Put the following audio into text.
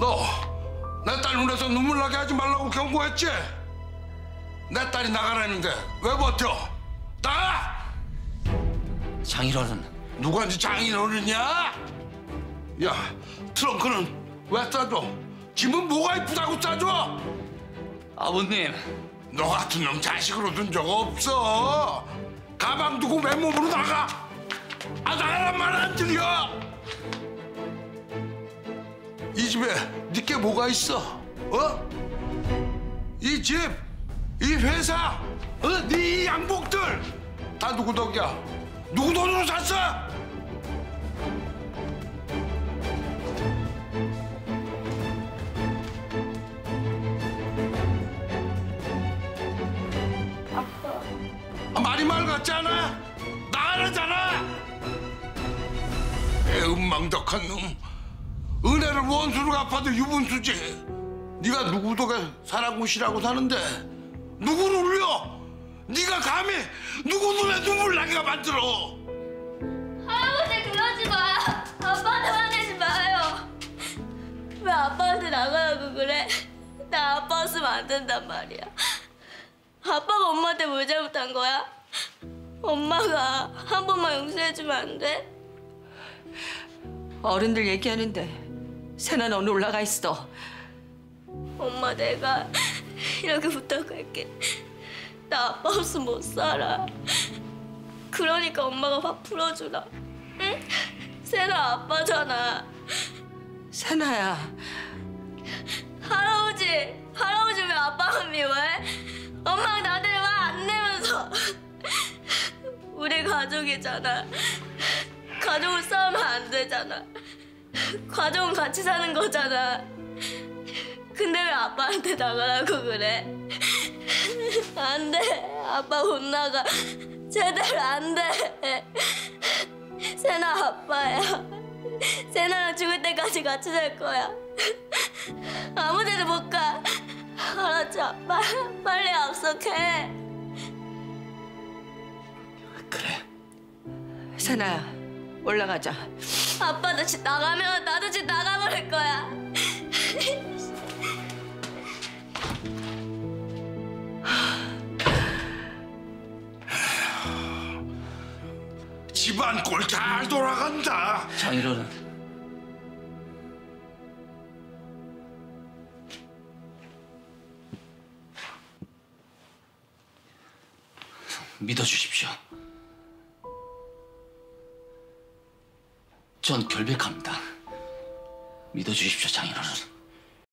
너 내 딸 눈에서 눈물 나게 하지 말라고 경고했지? 내 딸이 나가라는데 왜 버텨? 나가! 장인어른 누구한테 장인어른이야? 야 트렁크는 왜 싸줘? 짐은 뭐가 이쁘다고 싸줘? 아버님 너 같은 놈 자식으로 둔 적 없어. 가방 두고 맨몸으로 나가. 아 나가란 말안 들려. 이 집에 네게 뭐가 있어? 어? 이 집, 이 회사, 어? 네이 양복들 다 누구 덕이야? 누구 돈으로 샀어? 아, 말이 말 같지 않아? 나가라잖아. 애음망덕한 놈. 은혜를 원수로 갚아도 유분수지. 네가 누구 덕에 사랑굿이라고 사는데 누구를 울려? 네가 감히 누구 눈에 눈물 나게 만들어? 할아버지 그러지 마요. 아빠한테 화내지 마요. 왜 아빠한테 나가라고 그래? 나 아빠 없으면 안 된단 말이야. 아빠가 엄마한테 뭘 잘못한 거야? 엄마가 한 번만 용서해주면 안 돼? 어른들 얘기하는데 세나 넌 올라가 있어. 엄마 내가 이렇게 부탁할게. 나 아빠 없으면 못 살아. 그러니까 엄마가 밥 풀어주라. 응? 세나 아빠잖아. 세나야, 할아버지, 할아버지 왜 아빠만 미워해? 엄마가 나한테 화안 내면서 우리 가족이잖아. 가족을 싸우면 안 되잖아. 가족은 같이 사는 거잖아. 근데 왜 아빠한테 나가라고 그래? 안 돼. 아빠 못 나가. 제대로 안 돼. 세나 아빠야. 세나랑 죽을 때까지 같이 살 거야. 아무 데도 못 가. 알았지, 아빠? 빨리 약속해. 그래 세나야, 올라가자. 아빠 나집 나가면 나도 집 나가버릴 거야. 집안 꼴 잘 돌아간다. 장인어른 믿어주십시오 전 결백합니다. 믿어주십시오 장인어른